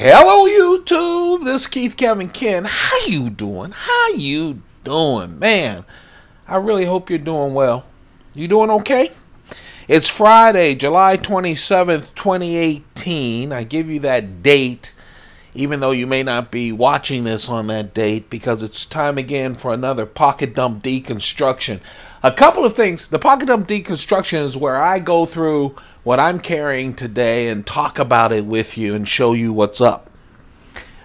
Hello YouTube, this is Keith Kevin Ken. How you doing? How you doing? Man, I really hope you're doing well. You doing okay? It's Friday, July 27th, 2018. I give you that date even though you may not be watching this on that date because it's time again for another pocket dump deconstruction. A couple of things. The pocket dump deconstruction is where I go through what I'm carrying today and talk about it with you and show you what's up.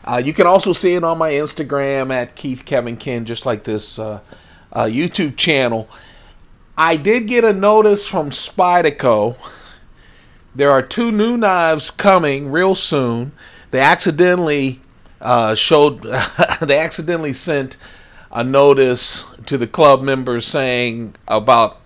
Uh, you can also see it on my Instagram at Keith Kevin Ken, just like this uh, uh, YouTube channel. I did get a notice from Spyderco. There are two new knives coming real soon. They accidentally uh, showed, they accidentally sent a notice to the club members saying about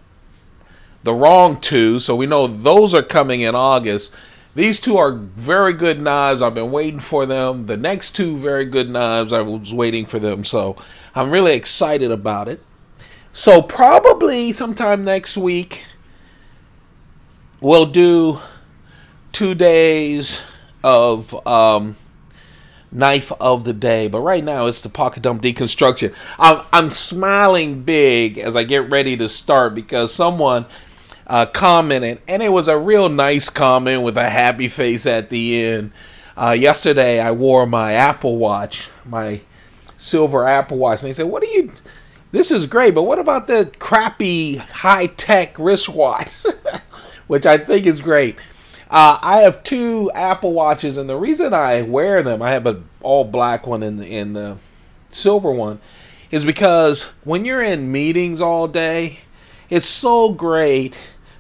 the wrong two. So we know those are coming in August. These two are very good knives. I've been waiting for them. The next two very good knives, I was waiting for them. So I'm really excited about it. So probably sometime next week, we'll do two days of um, knife of the day. But right now, it's the pocket dump deconstruction. I'm, I'm smiling big as I get ready to start because someone uh, commented, and it was a real nice comment with a happy face at the end. Uh, yesterday, I wore my Apple Watch, my silver Apple Watch, and they said, "What are you? This is great, but what about the crappy high tech wristwatch?" Which I think is great. Uh, I have two Apple Watches, and the reason I wear them, I have an all black one and, and the silver one, is because when you're in meetings all day, it's so great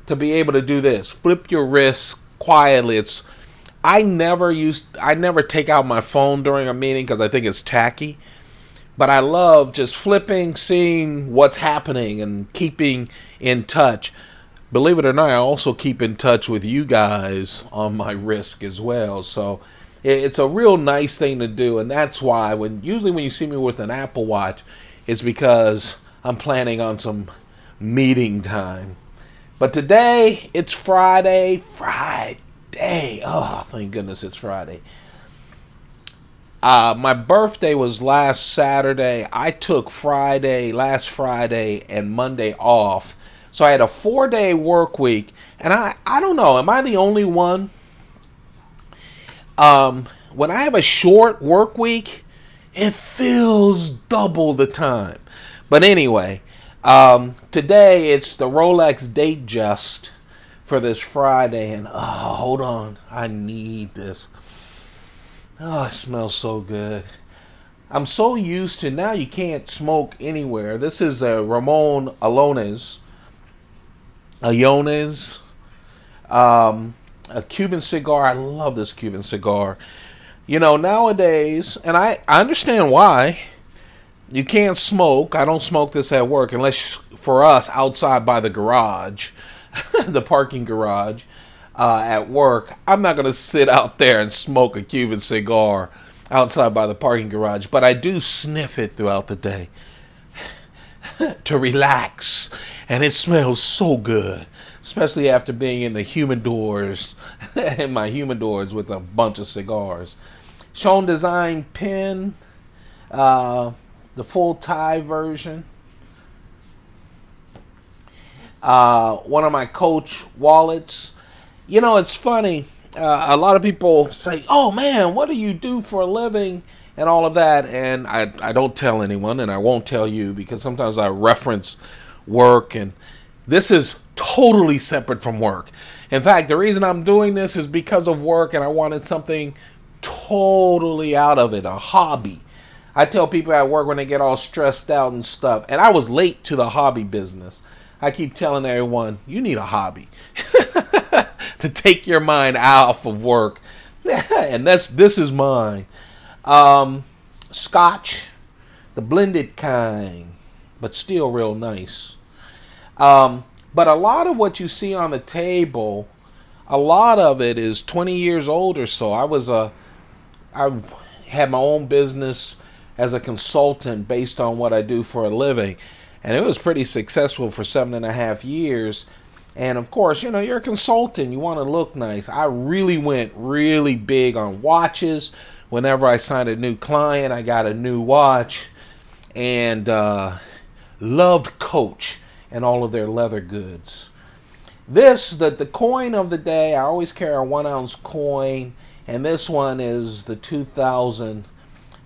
to be able to do this. Flip your wrist quietly. It's I never use I never take out my phone during a meeting because I think it's tacky. But I love just flipping, seeing what's happening and keeping in touch. Believe it or not, I also keep in touch with you guys on my risk as well. So it's a real nice thing to do, and that's why when usually when you see me with an Apple Watch, it's because I'm planning on some meeting time. But today, it's Friday. Friday. Oh, thank goodness it's Friday. Uh, my birthday was last Saturday. I took Friday, last Friday, and Monday off. So I had a four day work week. And I, I don't know, am I the only one? Um, when I have a short work week, it feels double the time. But anyway, um, today it's the Rolex Datejust for this Friday, and oh, hold on, I need this. Oh, it smells so good. I'm so used to now you can't smoke anywhere. This is a Ramon Allones, Iones, um, a Cuban cigar. I love this Cuban cigar. You know, nowadays, and I, I understand why you can't smoke. I don't smoke this at work unless for us outside by the garage, the parking garage uh, at work. I'm not going to sit out there and smoke a Cuban cigar outside by the parking garage, but I do sniff it throughout the day to relax, and it smells so good, especially after being in the humidors, in my humidors with a bunch of cigars. Schon DSGN pen. Uh, the full Ti version. Uh, one of my coach wallets. You know, it's funny. Uh, a lot of people say, "Oh man, what do you do for a living?" and all of that, and I I don't tell anyone, and I won't tell you because sometimes I reference work, and this is totally separate from work. In fact, the reason I'm doing this is because of work, and I wanted something totally out of it, a hobby. I tell people at work when they get all stressed out and stuff, and I was late to the hobby business. I keep telling everyone, you need a hobby to take your mind off of work, and that's this is mine. Um, scotch, the blended kind, but still real nice. Um, but a lot of what you see on the table, a lot of it is 20 years old or so. I was a, I had my own business as a consultant based on what I do for a living. And it was pretty successful for seven and a half years. And of course, you know, you're a consultant, you want to look nice. I really went really big on watches, whenever I signed a new client, I got a new watch, and uh, loved Coach and all of their leather goods. This, the, the coin of the day, I always carry a one ounce coin, and this one is the 2000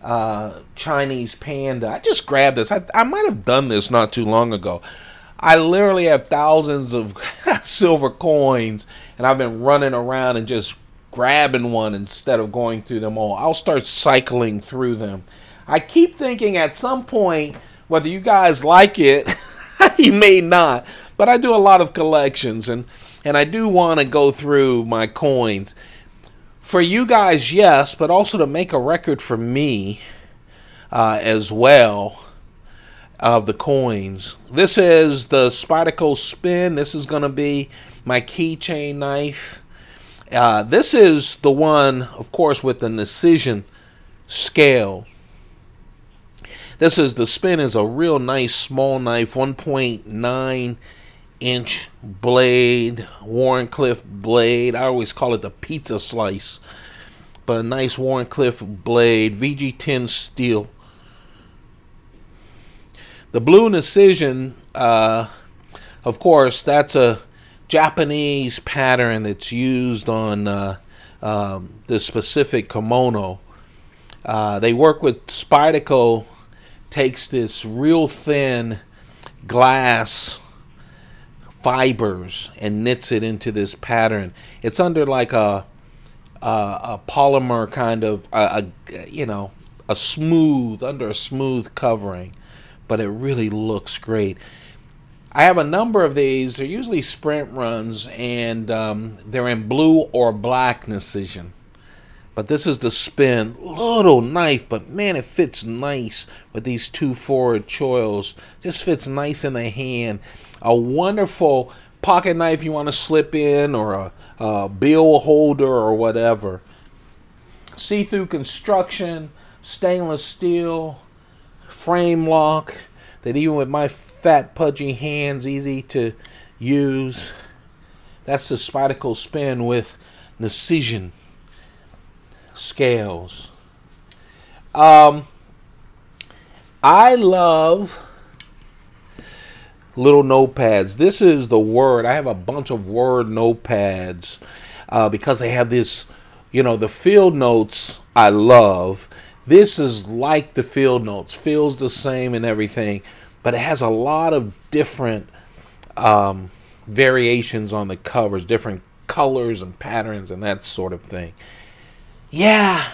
uh, Chinese panda. I just grabbed this. I, I might have done this not too long ago. I literally have thousands of silver coins, and I've been running around and just grabbing one instead of going through them all. I'll start cycling through them. I keep thinking at some point, whether you guys like it, you may not, but I do a lot of collections, and and I do want to go through my coins for you guys, yes, but also to make a record for me uh, as well of the coins. This is the Spyderco Spin. This is going to be my keychain knife. Uh, this is the one, of course, with the Nishijin scale. This is the Spin is a real nice small knife, 1.9 inch blade, Wharncliffe blade. I always call it the pizza slice, but a nice Wharncliffe blade, VG10 steel. The blue Nishijin, uh, of course, that's a Japanese pattern that's used on uh, um, the specific kimono. Uh, they work with Spyderco, takes this real thin glass fibers and knits it into this pattern. It's under like a a, a polymer kind of a, a, you know a smooth under a smooth covering, but it really looks great. I have a number of these. They're usually sprint runs, and um, they're in blue or black Nishijin. But this is the spin. Little knife, but man, it fits nice with these two forward choils. Just fits nice in the hand a wonderful pocket knife you want to slip in or a, a bill holder or whatever. See-through construction, stainless steel, frame lock that even with my fat pudgy hands easy to use. That's the Spyderco Spin with Nishijin scales. Um, I love little notepads. This is the word. I have a bunch of word notepads uh, because they have this, you know, the field notes I love. This is like the field notes, feels the same and everything, but it has a lot of different um, variations on the covers, different colors and patterns and that sort of thing. Yeah,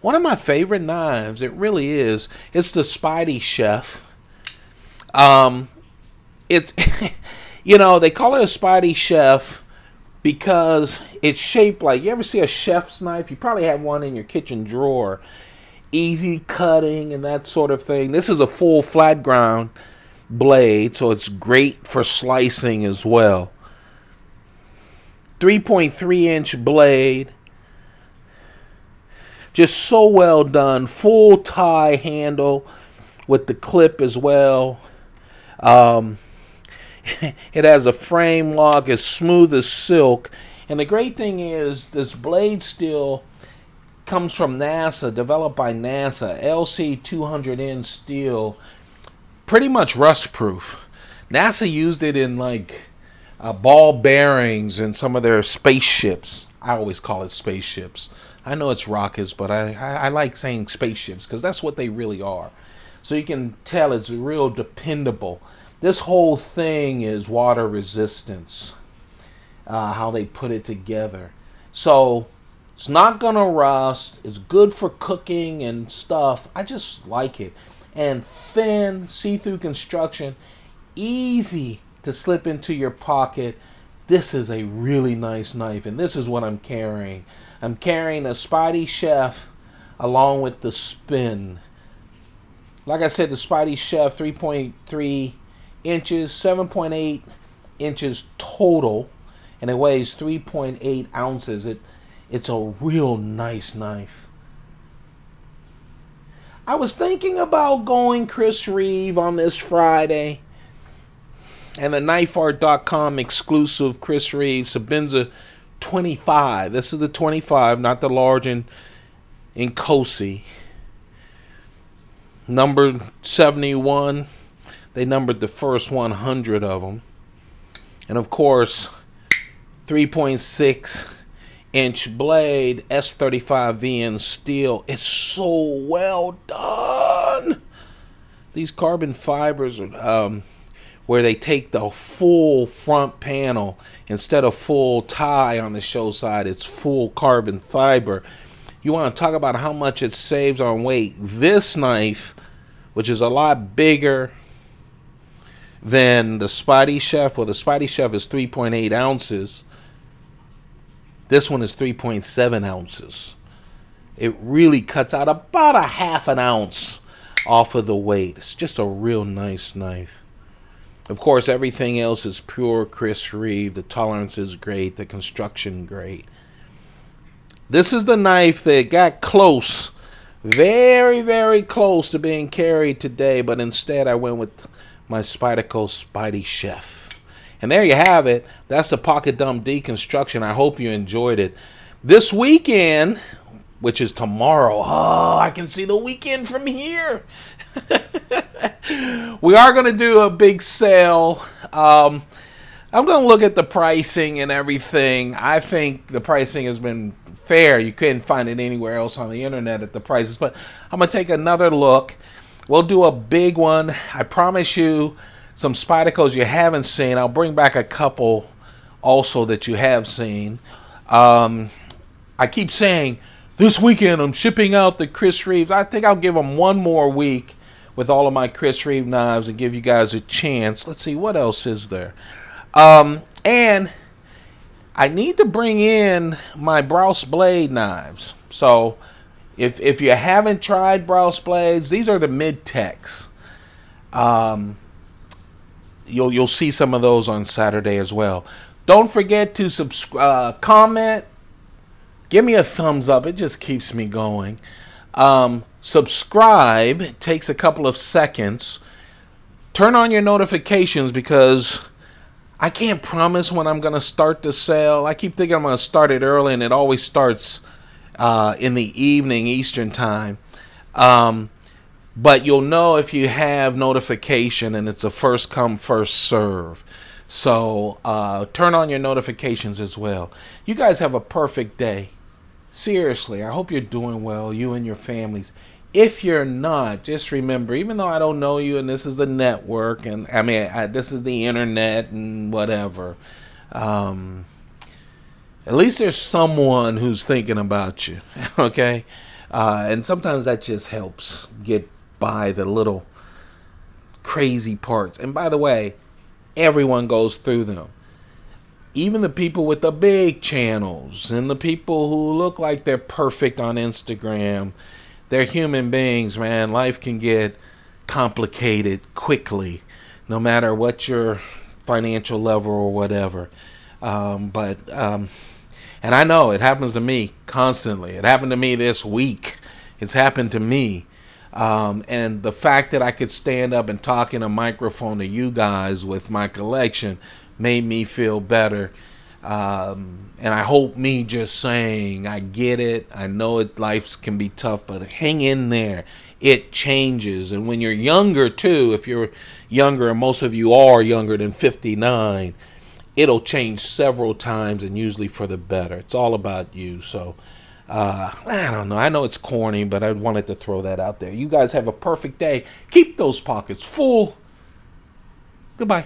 one of my favorite knives, it really is. It's the SpydieChef. Um, it's you know they call it a SpydieChef because it's shaped like you ever see a chef's knife? You probably have one in your kitchen drawer. Easy cutting and that sort of thing. This is a full flat ground blade so it's great for slicing as well. 3.3 inch blade just so well done full Ti handle with the clip as well um, it has a frame lock as smooth as silk. And the great thing is this blade steel comes from NASA, developed by NASA. LC200N steel, pretty much rust proof. NASA used it in like uh, ball bearings in some of their spaceships. I always call it spaceships. I know it's rockets, but I, I, I like saying spaceships because that's what they really are. So you can tell it's real dependable this whole thing is water resistance, uh, how they put it together. So it's not going to rust. It's good for cooking and stuff. I just like it. And thin, see through construction, easy to slip into your pocket. This is a really nice knife, and this is what I'm carrying. I'm carrying a SpydieChef along with the Spin. Like I said, the SpydieChef 3.3 inches, 7.8 inches total, and it weighs 3.8 ounces. It, it's a real nice knife. I was thinking about going Chris Reeve on this Friday and the knifeart.com exclusive Chris Reeve Sebenza 25. This is the 25, not the large and Insingo. Number 71, they numbered the first 100 of them. And of course, 3.6 inch blade S35VN steel. It's so well done. These carbon fibers are um, where they take the full front panel instead of full Ti on the show side. It's full carbon fiber. You want to talk about how much it saves on weight. This knife, which is a lot bigger than the SpydieChef, well, the SpydieChef is 3.8 ounces this one is 3.7 ounces. It really cuts out about a half an ounce off of the weight. It's just a real nice knife. Of course, everything else is pure Chris Reeve. The tolerance is great. The construction great. This is the knife that got close, very, very close to being carried today, but instead I went with my Spyderco SpydieChef. And there you have it. That's the Pocket Dump deconstruction. I hope you enjoyed it. This weekend, which is tomorrow, oh, I can see the weekend from here. we are going to do a big sale. Um, I'm going to look at the pricing and everything. I think the pricing has been fair. You couldn't find it anywhere else on the internet at the prices, but I'm going to take another look. We'll do a big one. I promise you some Spydercos you haven't seen. I'll bring back a couple also that you have seen. Um, I keep saying this weekend I'm shipping out the Chris Reeves. I think I'll give them one more week with all of my Chris Reeve knives and give you guys a chance. Let's see what else is there. Um, and I need to bring in my Brous blade knives. So if if you haven't tried Brous blades, these are the mid techs. Um, you'll you'll see some of those on Saturday as well. Don't forget to subscribe, uh, comment, give me a thumbs up. It just keeps me going. Um, subscribe. It takes a couple of seconds. Turn on your notifications because I can't promise when I'm going to start the sale. I keep thinking I'm going to start it early, and it always starts uh, in the evening Eastern time. Um, but you'll know if you have notification and it's a first come first serve so uh, turn on your notifications as well you guys have a perfect day seriously i hope you're doing well you and your families if you're not just remember even though i don't know you and this is the network and i mean I, this is the internet and whatever um, at least there's someone who's thinking about you okay uh, and sometimes that just helps get by the little crazy parts. And by the way, everyone goes through them. Even the people with the big channels and the people who look like they're perfect on Instagram, they're human beings, man. Life can get complicated quickly, no matter what your financial level or whatever. Um, but, um, and I know it happens to me constantly. It happened to me this week. It's happened to me. Um, and the fact that I could stand up and talk in a microphone to you guys with my collection made me feel better. Um, and I hope me just saying, I get it. I know it, life can be tough, but hang in there. It changes. And when you're younger, too, if you're younger, and most of you are younger than 59, it'll change several times and usually for the better. It's all about you. So, uh, I don't know. I know it's corny, but I wanted to throw that out there. You guys have a perfect day. Keep those pockets full. Goodbye.